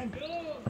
Again. Go.